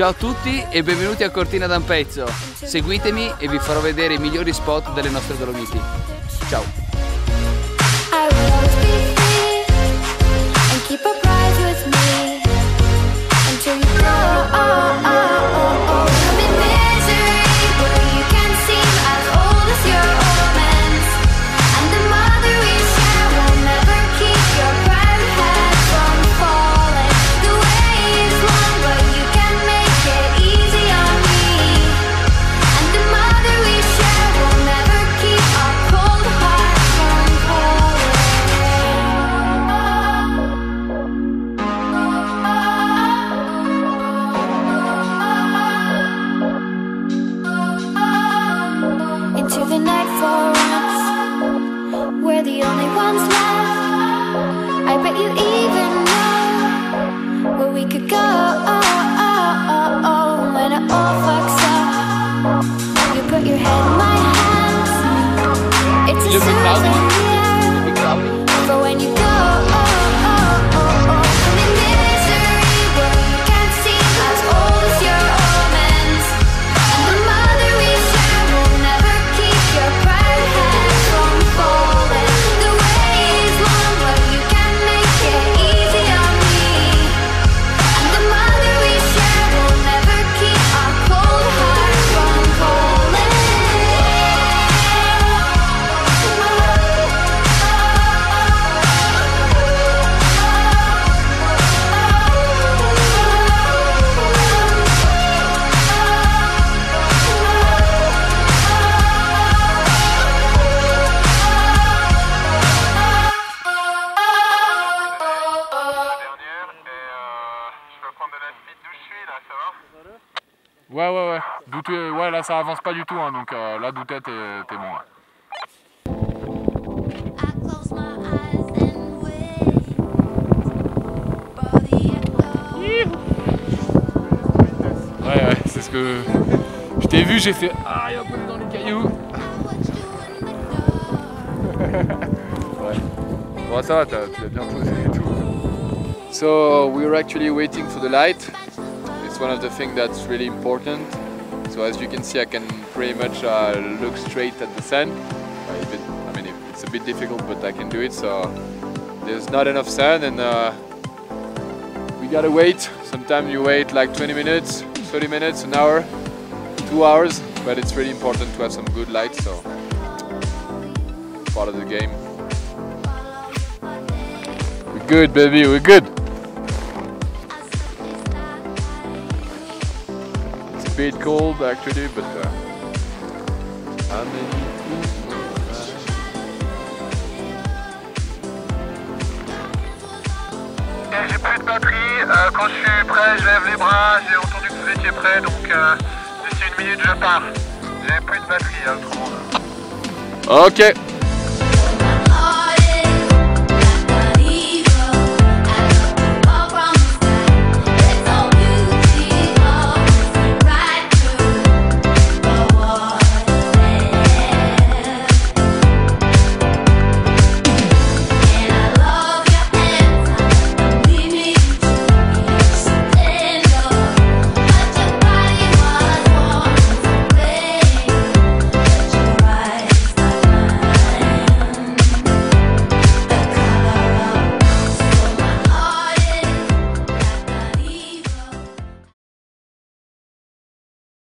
Ciao a tutti e benvenuti a Cortina d'Ampezzo. Seguitemi e vi farò vedere i migliori spot delle nostre Dolomiti. Ciao! The only ones left. I bet you even know where we could go when it all fucks up. You put your head in my hands. It's a Ouais, ouais, ouais. Es- Ouais, là, ça avance pas du tout, hein, donc euh, là, d'où t'es, bon. Ouais, ouais, c'est ce que. Je t'ai vu, j'ai fait. Ah, il y a un peu dans les cailloux. Bon, ça va, t'as- tu l'as bien posé et tout. So, we're actually waiting for the light. One of the things that's really important. So, as you can see, I can pretty much uh, look straight at the. Uh, I mean, it's a bit difficult, but I can do it. So, there's not enough sun, and uh, we gotta wait. Sometimes you wait like 20 minutes, 30 minutes, an hour, two hours, but it's really important to have some good light. So, part of the game. We're good, baby. We're good. Bit cold actually, but uh, j'ai plus de batterie, euh, quand je suis prêt, je lève les bras, j'ai entendu que vous étiez prêts, donc euh, d'ici une minute je pars. J'ai plus de batterie, hein, autrement. Ok.